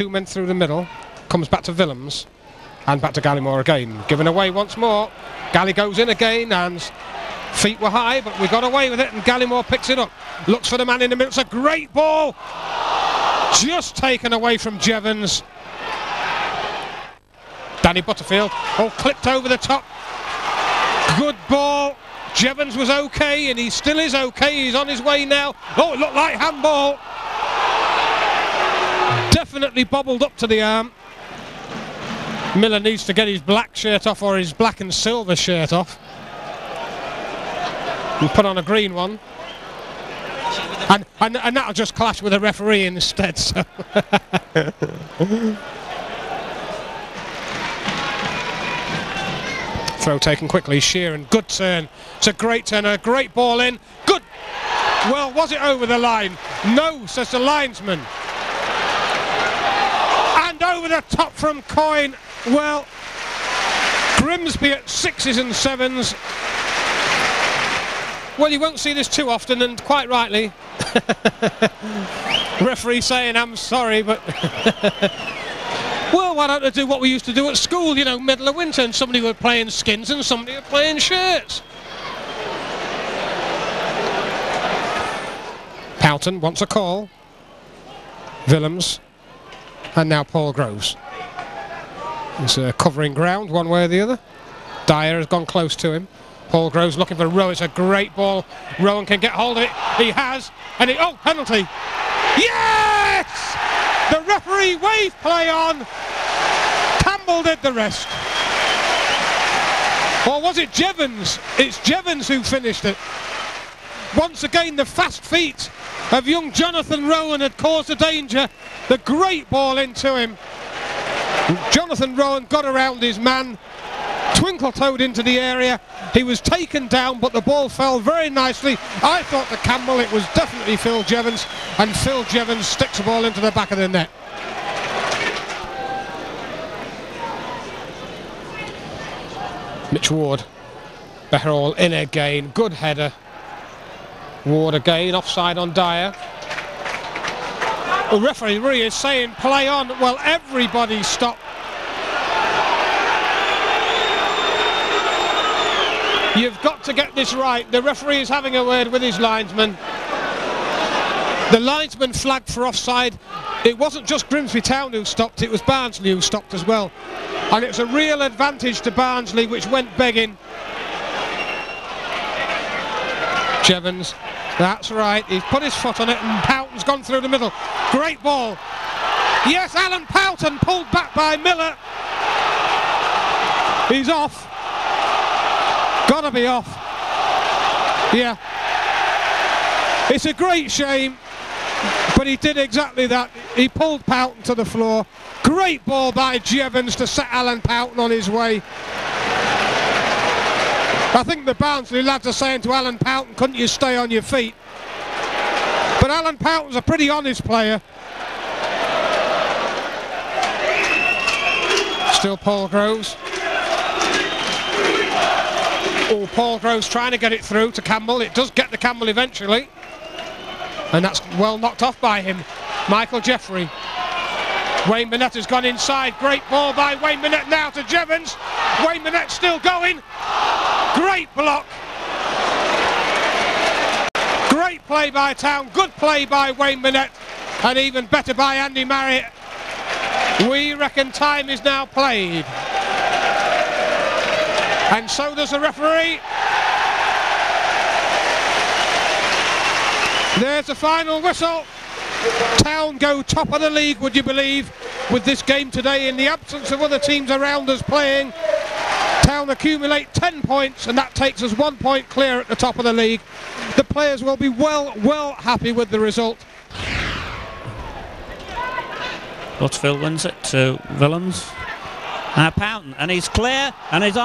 two men through the middle. Comes back to Willems. And back to Gallimore again. Given away once more. Gally goes in again and feet were high, but we got away with it and Gallimore picks it up. Looks for the man in the middle. It's a great ball. Just taken away from Jevons. Danny Butterfield. Oh, clipped over the top. Good ball. Jevons was okay and he still is okay. He's on his way now. Oh, it looked like handball. Definitely bobbled up to the arm. Miller needs to get his black shirt off or his black and silver shirt off. And put on a green one. And, and, and that'll just clash with the referee instead. So. Throw taken quickly. Sheron, good turn. It's a great turn, a great ball in. Good. Well, was it over the line? No, says the linesman. Over the top from Coyne. Well, Grimsby at sixes and sevens. Well, you won't see this too often, and quite rightly. Referee saying, I'm sorry, but. well, why don't they do what we used to do at school, you know, middle of winter, and somebody were playing skins and somebody were playing shirts? Pouton wants a call. Willems. And now Paul Groves. He's uh, covering ground one way or the other. Dyer has gone close to him. Paul Groves looking for Rowan. It's a great ball. Rowan can get hold of it. He has. And he, oh, penalty. Yes! The referee wave play on. Campbell did the rest. Or was it Jevons? It's Jevons who finished it. Once again, the fast feet of young Jonathan Rowan had caused the danger. The great ball into him. Jonathan Rowan got around his man, twinkle-toed into the area. He was taken down, but the ball fell very nicely. I thought to Campbell it was definitely Phil Jevons, and Phil Jevons sticks the ball into the back of the net. Mitch Ward. Behrall in again. Good header. Ward again, offside on Dyer. The referee is saying play on. Well, everybody stop. You've got to get this right. The referee is having a word with his linesman. The linesman flagged for offside. It wasn't just Grimsby Town who stopped, it was Barnsley who stopped as well. And it's a real advantage to Barnsley, which went begging. Jevons, that's right, he's put his foot on it and Pouton's gone through the middle. Great ball. Yes, Alan Pouton pulled back by Miller. He's off. Gotta be off. Yeah. It's a great shame, but he did exactly that. He pulled Pouton to the floor. Great ball by Jevons to set Alan Pouton on his way. I think the Barnsley lads are saying to Alan Pouton, couldn't you stay on your feet? But Alan Pouton's a pretty honest player. Still Paul Groves. Oh, Paul Groves trying to get it through to Campbell. It does get to Campbell eventually. And that's well knocked off by him. Michael Jeffrey. Wayne Burnett has gone inside. Great ball by Wayne Burnett now to Jevons. Wayne Burnett still going. Great block. Great play by Town. Good play by Wayne Burnett. And even better by Andy Marriott. We reckon time is now played. And so does the referee. There's the final whistle. Town go top of the league, would you believe, with this game today in the absence of other teams around us playing. Town accumulate 10 points and that takes us one point clear at the top of the league. The players will be well, well happy with the result. Butterfield wins it to Willems. Uh, Pouton, and he's clear, and he's on.